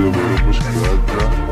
тебя распускать, да?